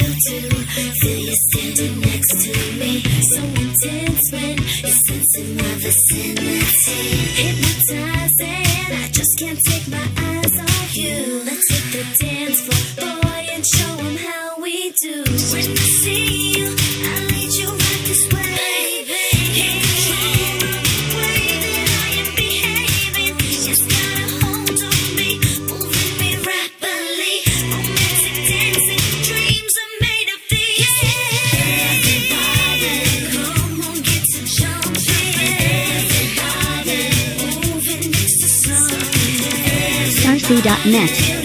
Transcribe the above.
feel. Feel you standing next to me. So intense when you're sensing my vicinity. bbc.net.